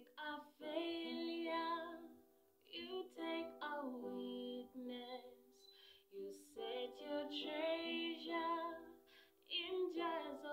take a failure, you take a weakness. You set your treasure in jars